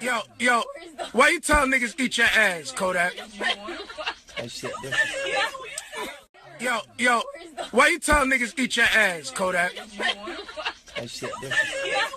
Yo, yo, why you tell niggas eat your ass, Kodak? That shit different. Yo, yo, why you tell niggas eat your ass, Kodak? That shit different.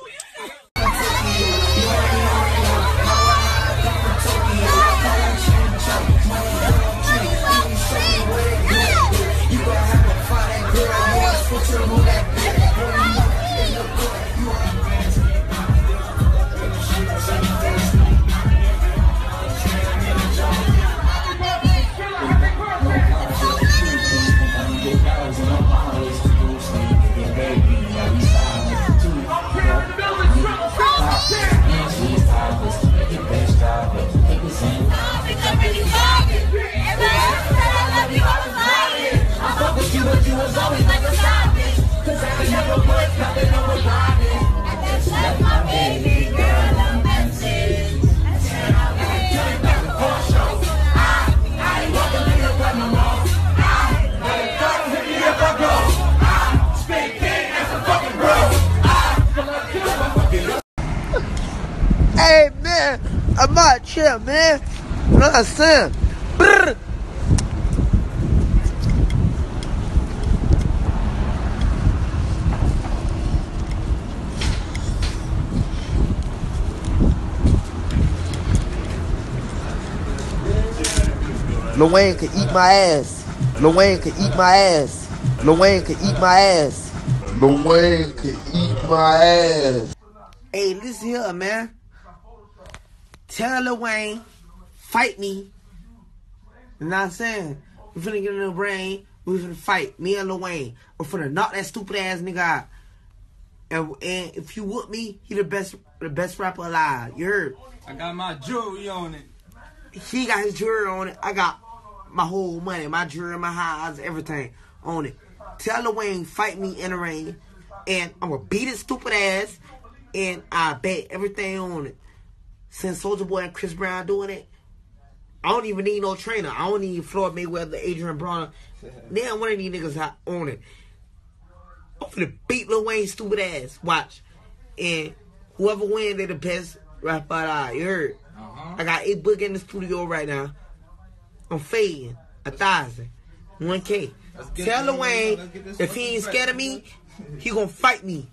Out here, man. You know what I'm saying? Brr. Lil Wayne could eat my ass. Lil Wayne could eat my ass. Lil Wayne could eat my ass. Lil Wayne could eat my ass. Hey, listen here, man. Tell Lil Wayne, fight me. You know what I'm saying? We finna get in the brain. We finna fight. Me and Lil Wayne. We're finna knock that stupid ass nigga out. And, and if you whoop me, he the best the best rapper alive. You heard? I got my jewelry on it. He got his jewelry on it. I got my whole money, my jewelry, my highs, everything on it. Tell Lil Wayne fight me in the rain. and I'm gonna beat his stupid ass, and I bet everything on it. Since Soulja Boy and Chris Brown doing it, I don't even need no trainer. I don't need Floyd Mayweather, Adrien Broner. Damn, one of these niggas out on it. I'm finna beat Lil Wayne's stupid ass. Watch. And whoever wins, they the best rapper. You heard? Uh-huh. I got eight book in the studio right now. I'm fading. A thousand. One K. Tell Lil Wayne let's get this if he ain't scared of me, he gonna fight me.